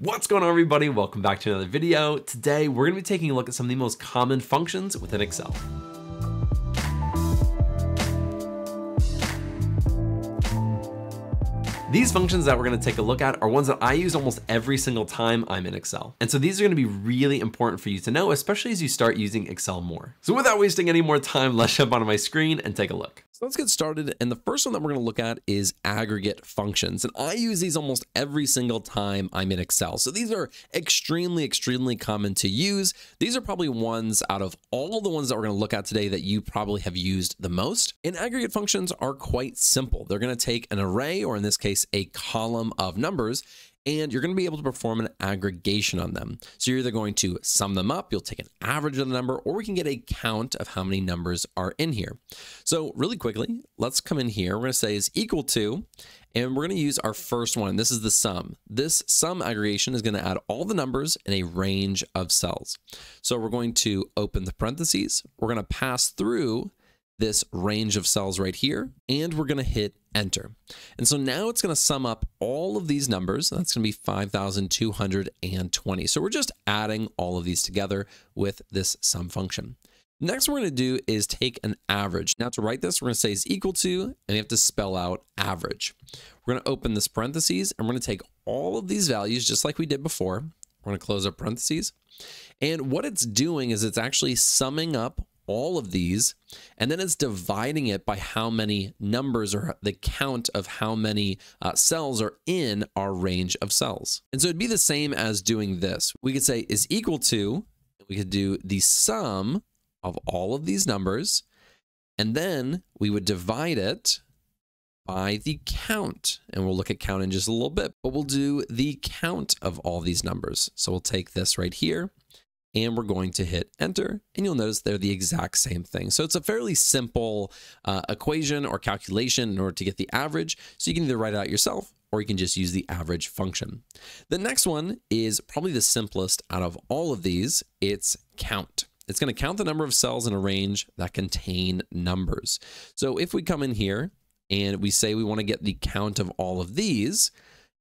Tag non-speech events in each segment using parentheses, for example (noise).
What's going on everybody? Welcome back to another video. Today, we're gonna be taking a look at some of the most common functions within Excel. These functions that we're gonna take a look at are ones that I use almost every single time I'm in Excel. And so these are gonna be really important for you to know, especially as you start using Excel more. So without wasting any more time, let's jump onto my screen and take a look. So let's get started. And the first one that we're going to look at is aggregate functions. And I use these almost every single time I'm in Excel. So these are extremely, extremely common to use. These are probably ones out of all the ones that we're going to look at today that you probably have used the most. And aggregate functions are quite simple. They're going to take an array, or in this case, a column of numbers, and you're going to be able to perform an aggregation on them. So you're either going to sum them up, you'll take an average of the number, or we can get a count of how many numbers are in here. So really quickly, let's come in here. We're going to say is equal to, and we're going to use our first one. This is the sum. This sum aggregation is going to add all the numbers in a range of cells. So we're going to open the parentheses. We're going to pass through this range of cells right here, and we're going to hit enter. And so now it's going to sum up all of these numbers. That's going to be 5,220. So we're just adding all of these together with this sum function. Next, we're going to do is take an average. Now to write this, we're going to say is equal to, and we have to spell out average. We're going to open this parentheses, and we're going to take all of these values, just like we did before. We're going to close our parentheses. And what it's doing is it's actually summing up all of these, and then it's dividing it by how many numbers or the count of how many uh, cells are in our range of cells. And so it'd be the same as doing this. We could say is equal to, we could do the sum of all of these numbers, and then we would divide it by the count. And we'll look at count in just a little bit, but we'll do the count of all these numbers. So we'll take this right here and we're going to hit enter and you'll notice they're the exact same thing. So it's a fairly simple uh, equation or calculation in order to get the average. So you can either write it out yourself or you can just use the average function. The next one is probably the simplest out of all of these. It's count. It's going to count the number of cells in a range that contain numbers. So if we come in here and we say we want to get the count of all of these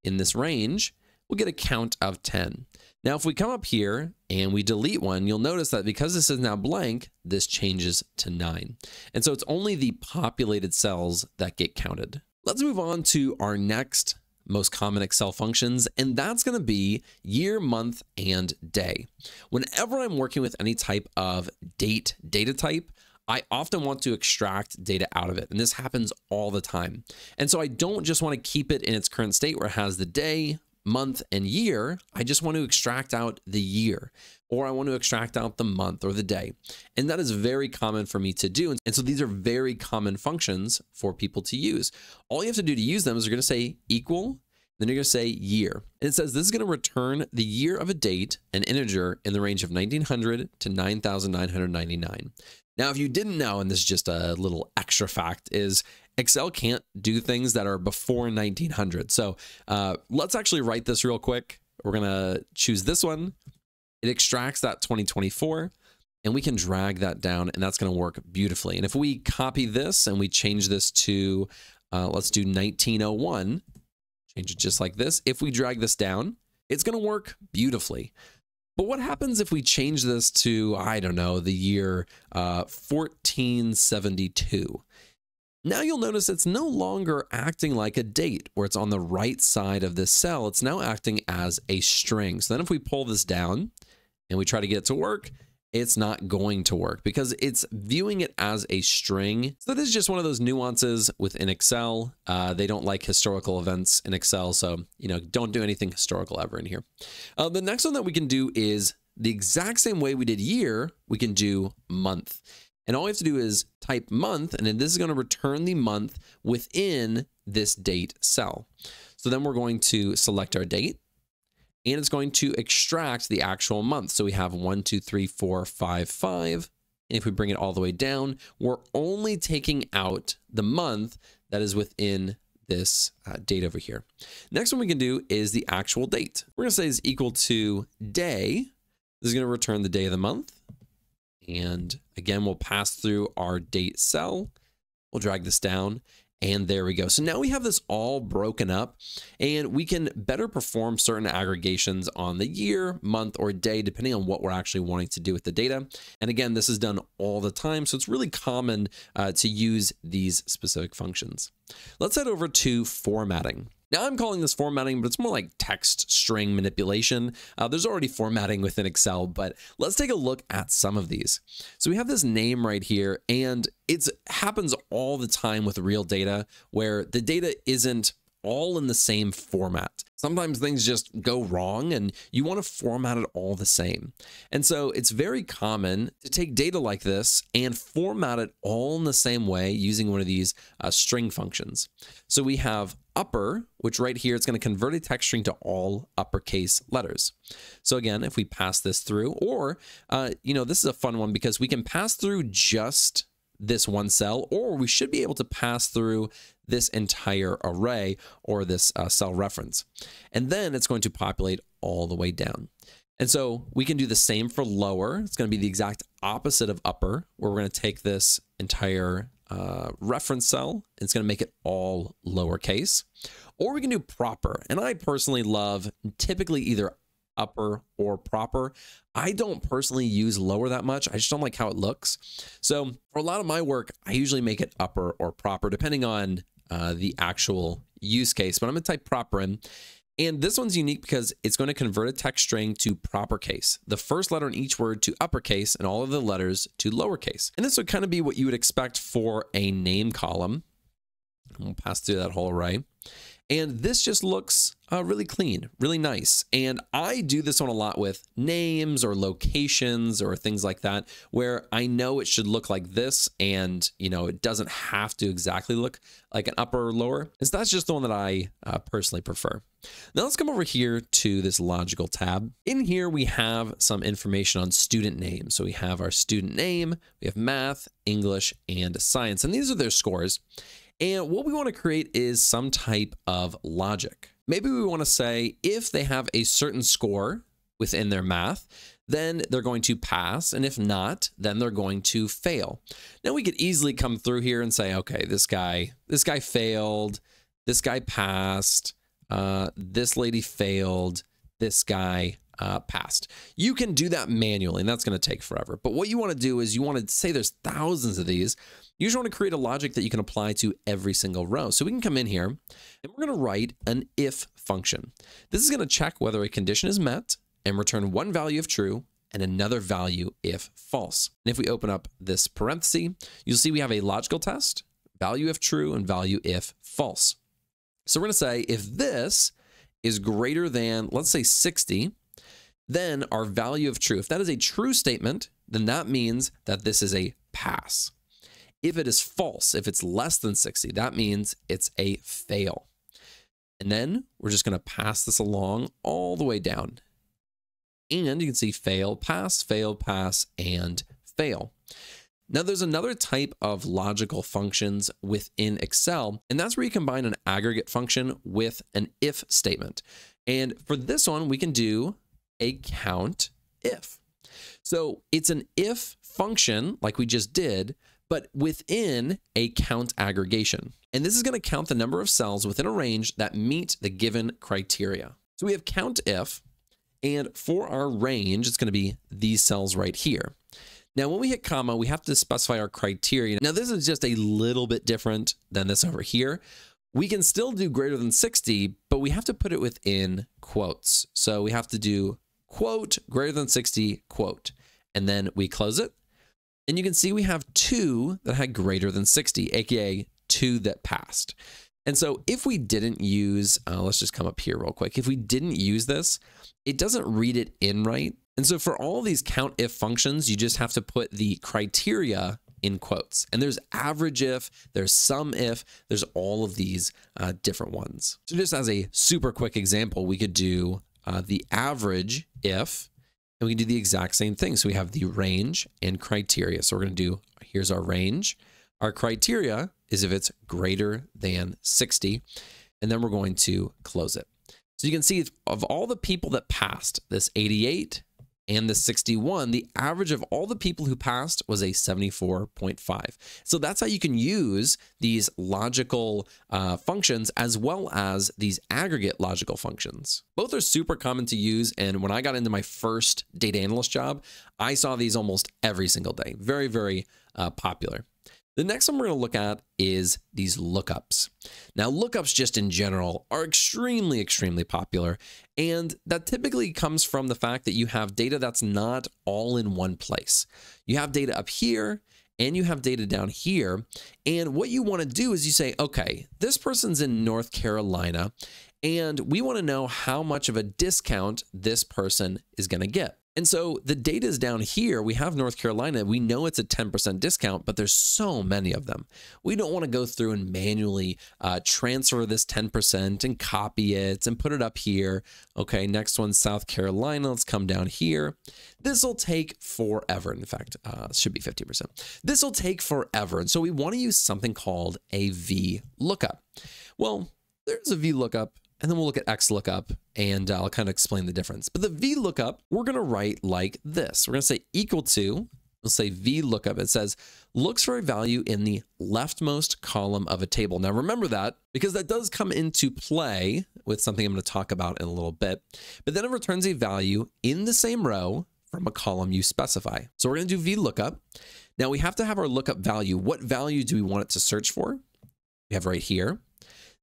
in this range, we'll get a count of 10. Now, if we come up here and we delete one, you'll notice that because this is now blank, this changes to nine. And so it's only the populated cells that get counted. Let's move on to our next most common Excel functions, and that's going to be year, month, and day. Whenever I'm working with any type of date data type, I often want to extract data out of it, and this happens all the time. And so I don't just want to keep it in its current state where it has the day, month, and year, I just want to extract out the year or I want to extract out the month or the day. And that is very common for me to do. And so these are very common functions for people to use. All you have to do to use them is you're going to say equal, then you're going to say year. And it says this is going to return the year of a date, an integer in the range of 1900 to 9999. Now, if you didn't know, and this is just a little extra fact, is Excel can't do things that are before 1900. So uh, let's actually write this real quick. We're going to choose this one. It extracts that 2024 and we can drag that down and that's going to work beautifully. And if we copy this and we change this to, uh, let's do 1901, just like this. If we drag this down, it's going to work beautifully. But what happens if we change this to, I don't know, the year uh, 1472? Now you'll notice it's no longer acting like a date where it's on the right side of this cell. It's now acting as a string. So then if we pull this down and we try to get it to work, it's not going to work because it's viewing it as a string. So this is just one of those nuances within Excel. Uh, they don't like historical events in Excel. So, you know, don't do anything historical ever in here. Uh, the next one that we can do is the exact same way we did year, we can do month. And all we have to do is type month, and then this is going to return the month within this date cell. So then we're going to select our date, and it's going to extract the actual month. So we have one, two, three, four, five, five. And if we bring it all the way down, we're only taking out the month that is within this uh, date over here. Next one we can do is the actual date. We're to say is equal to day. This is going to return the day of the month. And again, we'll pass through our date cell. We'll drag this down. And there we go. So now we have this all broken up and we can better perform certain aggregations on the year, month, or day, depending on what we're actually wanting to do with the data. And again, this is done all the time. So it's really common uh, to use these specific functions. Let's head over to formatting. Now I'm calling this formatting, but it's more like text string manipulation. Uh, there's already formatting within Excel, but let's take a look at some of these. So we have this name right here, and it happens all the time with real data where the data isn't all in the same format. Sometimes things just go wrong and you want to format it all the same. And so it's very common to take data like this and format it all in the same way using one of these uh, string functions. So we have upper, which right here, it's going to convert a text string to all uppercase letters. So again, if we pass this through, or, uh, you know, this is a fun one because we can pass through just this one cell, or we should be able to pass through this entire array or this uh, cell reference. And then it's going to populate all the way down. And so we can do the same for lower. It's going to be the exact opposite of upper, where we're going to take this entire uh, reference cell. It's going to make it all lowercase. Or we can do proper. And I personally love typically either upper or proper. I don't personally use lower that much. I just don't like how it looks. So for a lot of my work, I usually make it upper or proper, depending on uh, the actual use case. But I'm going to type proper in. And this one's unique because it's going to convert a text string to proper case, the first letter in each word to uppercase and all of the letters to lowercase. And this would kind of be what you would expect for a name column. We'll pass through that whole array. And this just looks uh, really clean, really nice. And I do this one a lot with names or locations or things like that, where I know it should look like this and, you know, it doesn't have to exactly look like an upper or lower. And so that's just the one that I uh, personally prefer. Now let's come over here to this logical tab. In here, we have some information on student names. So we have our student name, we have math, English, and science, and these are their scores. And what we want to create is some type of logic. Maybe we want to say if they have a certain score within their math, then they're going to pass. And if not, then they're going to fail. Now we could easily come through here and say, okay, this guy, this guy failed, this guy passed, uh, this lady failed, this guy uh, passed. You can do that manually, and that's going to take forever. But what you want to do is you want to say there's thousands of these. You just want to create a logic that you can apply to every single row. So we can come in here and we're going to write an if function. This is going to check whether a condition is met and return one value if true and another value if false. And if we open up this parenthesis, you'll see we have a logical test, value if true, and value if false. So we're going to say if this is greater than, let's say 60, then our value of true. If that is a true statement, then that means that this is a pass. If it is false, if it's less than 60, that means it's a fail. And then we're just going to pass this along all the way down. And you can see fail, pass, fail, pass, and fail. Now, there's another type of logical functions within Excel, and that's where you combine an aggregate function with an if statement. And for this one, we can do a count if. So it's an if function like we just did, but within a count aggregation. And this is going to count the number of cells within a range that meet the given criteria. So we have count if, and for our range, it's going to be these cells right here. Now, when we hit comma, we have to specify our criteria. Now, this is just a little bit different than this over here. We can still do greater than 60, but we have to put it within quotes. So we have to do quote greater than 60 quote, and then we close it. And you can see we have two that had greater than 60, aka two that passed. And so if we didn't use, uh, let's just come up here real quick. If we didn't use this, it doesn't read it in right. And so for all these count if functions, you just have to put the criteria in quotes. And there's average if, there's sum if, there's all of these uh, different ones. So just as a super quick example, we could do uh, the average if, and we can do the exact same thing. So we have the range and criteria. So we're going to do, here's our range. Our criteria is if it's greater than 60, and then we're going to close it. So you can see of all the people that passed this 88, and the 61, the average of all the people who passed was a 74.5. So that's how you can use these logical uh, functions as well as these aggregate logical functions. Both are super common to use. And when I got into my first data analyst job, I saw these almost every single day. Very, very uh, popular. The next one we're going to look at is these lookups. Now, lookups just in general are extremely, extremely popular. And that typically comes from the fact that you have data that's not all in one place. You have data up here and you have data down here. And what you want to do is you say, okay, this person's in North Carolina, and we want to know how much of a discount this person is going to get. And so the data is down here. We have North Carolina. We know it's a 10% discount, but there's so many of them. We don't want to go through and manually uh, transfer this 10% and copy it and put it up here. Okay, next one, South Carolina. Let's come down here. This will take forever. In fact, uh, should be 50%. This will take forever. And so we want to use something called a V lookup. Well, there's a V lookup and then we'll look at XLOOKUP and I'll kind of explain the difference. But the VLOOKUP, we're going to write like this. We're going to say equal to, we'll say VLOOKUP. It says looks for a value in the leftmost column of a table. Now remember that because that does come into play with something I'm going to talk about in a little bit. But then it returns a value in the same row from a column you specify. So we're going to do VLOOKUP. Now we have to have our lookup value. What value do we want it to search for? We have right here.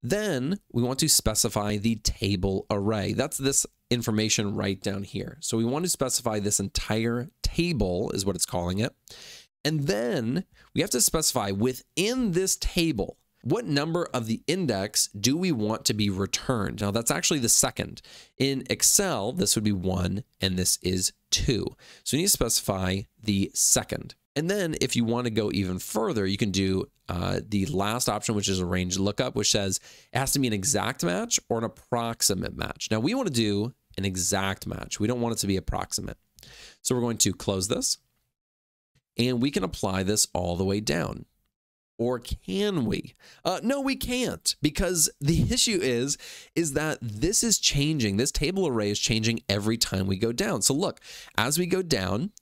Then we want to specify the table array. That's this information right down here. So we want to specify this entire table is what it's calling it. And then we have to specify within this table, what number of the index do we want to be returned? Now that's actually the second. In Excel, this would be one and this is two. So we need to specify the second. And then if you want to go even further, you can do uh, the last option, which is a range lookup, which says it has to be an exact match or an approximate match. Now we want to do an exact match. We don't want it to be approximate. So we're going to close this and we can apply this all the way down. Or can we? Uh, no, we can't because the (laughs) issue is, is that this is changing. This table array is changing every time we go down. So look, as we go down,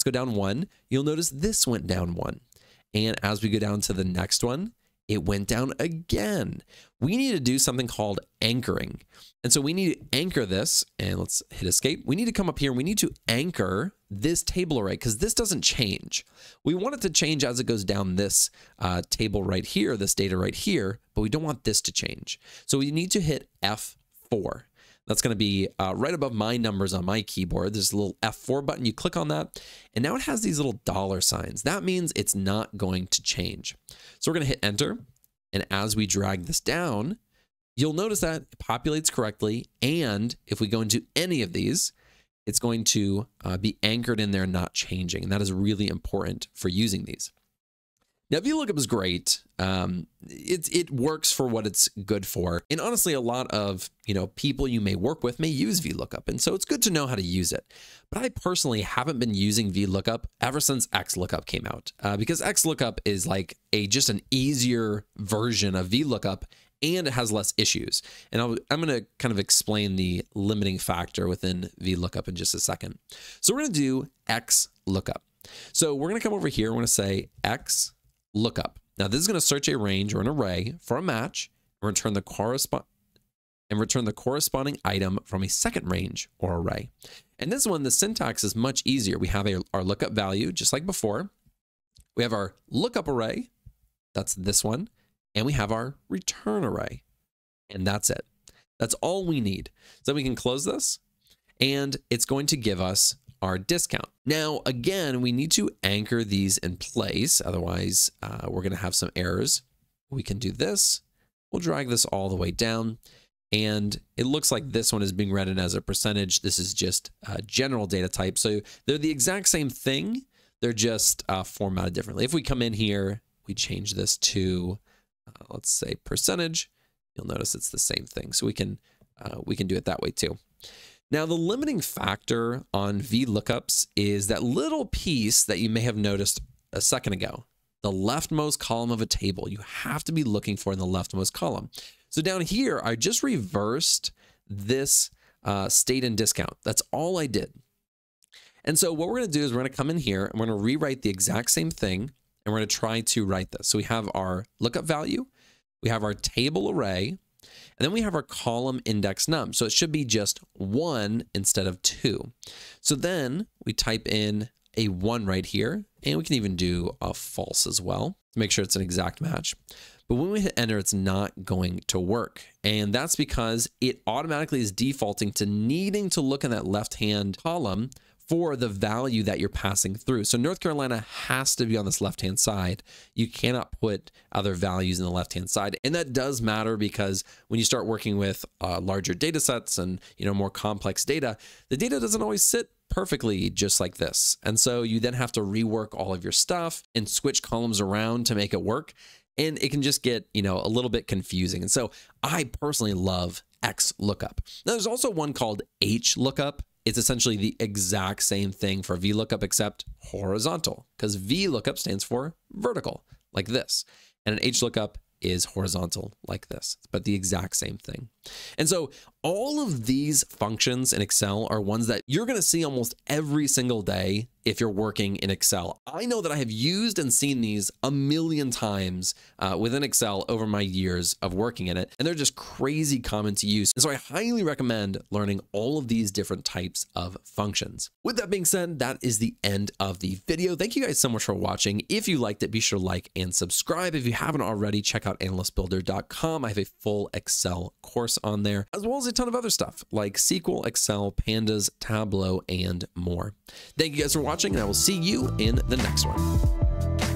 let's go down one, you'll notice this went down one. And as we go down to the next one, it went down again. We need to do something called anchoring. And so we need to anchor this, and let's hit escape. We need to come up here and we need to anchor this table array because this doesn't change. We want it to change as it goes down this uh, table right here, this data right here, but we don't want this to change. So we need to hit F4. That's going to be uh, right above my numbers on my keyboard. There's a little F4 button. You click on that, and now it has these little dollar signs. That means it's not going to change. So we're going to hit enter. And as we drag this down, you'll notice that it populates correctly. And if we go into any of these, it's going to uh, be anchored in there, not changing. And that is really important for using these. Now, VLOOKUP is great. Um, it, it works for what it's good for. And honestly, a lot of you know people you may work with may use VLOOKUP. And so it's good to know how to use it. But I personally haven't been using VLOOKUP ever since XLOOKUP came out uh, because XLOOKUP is like a just an easier version of VLOOKUP and it has less issues. And i am going to kind of explain the limiting factor within VLOOKUP in just a second. So we're going to do XLOOKUP. So we're going to come over here. We're going to say X lookup. Now this is going to search a range or an array for a match and return the correspond and return the corresponding item from a second range or array. And this one, the syntax is much easier. We have a, our lookup value, just like before. We have our lookup array, that's this one, and we have our return array, and that's it. That's all we need. So we can close this, and it's going to give us our discount. Now, again, we need to anchor these in place. Otherwise, uh, we're going to have some errors. We can do this. We'll drag this all the way down. And it looks like this one is being read in as a percentage. This is just a general data type. So they're the exact same thing. They're just uh, formatted differently. If we come in here, we change this to, uh, let's say percentage, you'll notice it's the same thing. So we can, uh, we can do it that way too. Now, the limiting factor on VLOOKUPs is that little piece that you may have noticed a second ago, the leftmost column of a table. You have to be looking for in the leftmost column. So down here, I just reversed this uh, state and discount. That's all I did. And so what we're going to do is we're going to come in here and we're going to rewrite the exact same thing and we're going to try to write this. So we have our lookup value, we have our table array, and then we have our column index num. So it should be just one instead of two. So then we type in a one right here, and we can even do a false as well to make sure it's an exact match. But when we hit enter, it's not going to work. And that's because it automatically is defaulting to needing to look in that left-hand column for the value that you're passing through. So North Carolina has to be on this left-hand side. You cannot put other values in the left-hand side. And that does matter because when you start working with uh, larger data sets and you know more complex data, the data doesn't always sit perfectly just like this. And so you then have to rework all of your stuff and switch columns around to make it work. And it can just get, you know, a little bit confusing. And so I personally love X lookup. Now there's also one called H lookup it's essentially the exact same thing for VLOOKUP except horizontal because VLOOKUP stands for vertical, like this. And an HLOOKUP is horizontal like this, but the exact same thing. And so all of these functions in Excel are ones that you're going to see almost every single day if you're working in Excel. I know that I have used and seen these a million times uh, within Excel over my years of working in it, and they're just crazy common to use. And so I highly recommend learning all of these different types of functions. With that being said, that is the end of the video. Thank you guys so much for watching. If you liked it, be sure to like and subscribe. If you haven't already, check out analystbuilder.com. I have a full Excel course on there, as well as a ton of other stuff like SQL, Excel, Pandas, Tableau, and more. Thank you guys for watching, and I will see you in the next one.